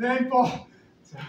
前方じゃ